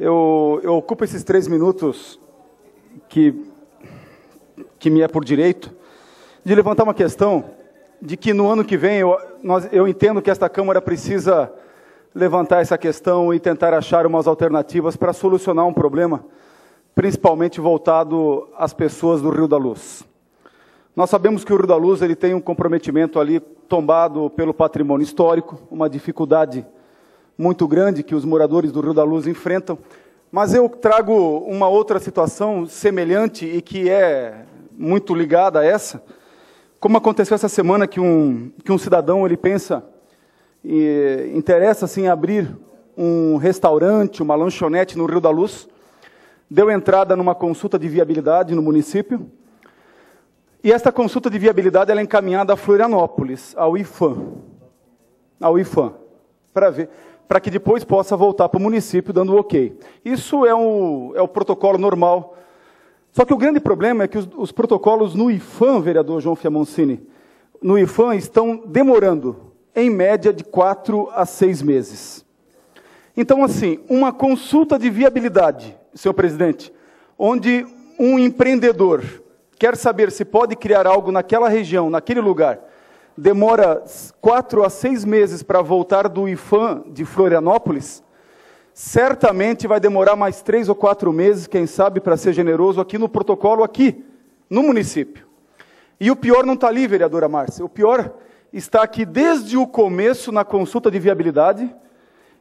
Eu, eu ocupo esses três minutos que, que me é por direito de levantar uma questão de que no ano que vem eu, nós, eu entendo que esta Câmara precisa levantar essa questão e tentar achar umas alternativas para solucionar um problema, principalmente voltado às pessoas do Rio da Luz. Nós sabemos que o Rio da Luz ele tem um comprometimento ali tombado pelo patrimônio histórico, uma dificuldade muito grande que os moradores do Rio da Luz enfrentam. Mas eu trago uma outra situação semelhante e que é muito ligada a essa. Como aconteceu essa semana que um, que um cidadão ele pensa e interessa-se em abrir um restaurante, uma lanchonete no Rio da Luz, deu entrada numa consulta de viabilidade no município, e esta consulta de viabilidade é encaminhada a Florianópolis, ao IFAM, ao IFAM, para ver para que depois possa voltar para o município dando o ok. Isso é o, é o protocolo normal. Só que o grande problema é que os, os protocolos no IFAM, vereador João Fiamoncini, no IFAM estão demorando, em média, de quatro a seis meses. Então, assim, uma consulta de viabilidade, senhor presidente, onde um empreendedor quer saber se pode criar algo naquela região, naquele lugar, demora quatro a seis meses para voltar do IFAM de Florianópolis, certamente vai demorar mais três ou quatro meses, quem sabe, para ser generoso, aqui no protocolo, aqui, no município. E o pior não está ali, vereadora Márcia, o pior está que desde o começo, na consulta de viabilidade,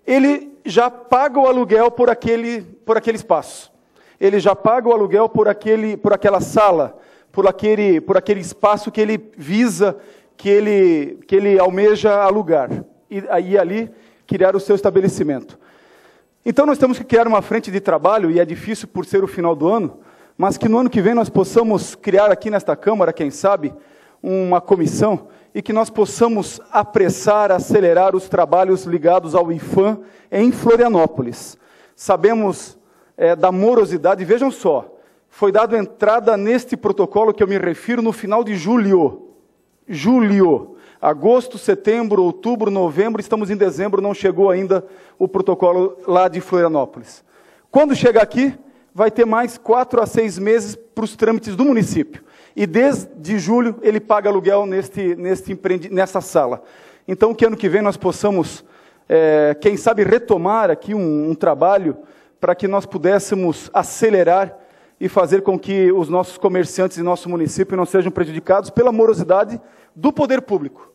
ele já paga o aluguel por aquele, por aquele espaço. Ele já paga o aluguel por, aquele, por aquela sala, por aquele, por aquele espaço que ele visa que ele, que ele almeja alugar e aí ali criar o seu estabelecimento. Então nós temos que criar uma frente de trabalho, e é difícil por ser o final do ano, mas que no ano que vem nós possamos criar aqui nesta Câmara, quem sabe, uma comissão e que nós possamos apressar, acelerar os trabalhos ligados ao IFAM em Florianópolis. Sabemos é, da morosidade, vejam só, foi dada entrada neste protocolo que eu me refiro no final de julho julho. Agosto, setembro, outubro, novembro, estamos em dezembro, não chegou ainda o protocolo lá de Florianópolis. Quando chegar aqui, vai ter mais quatro a seis meses para os trâmites do município. E desde julho ele paga aluguel neste, neste empreend... nessa sala. Então, que ano que vem nós possamos, é, quem sabe, retomar aqui um, um trabalho para que nós pudéssemos acelerar e fazer com que os nossos comerciantes e nosso município não sejam prejudicados pela morosidade do poder público.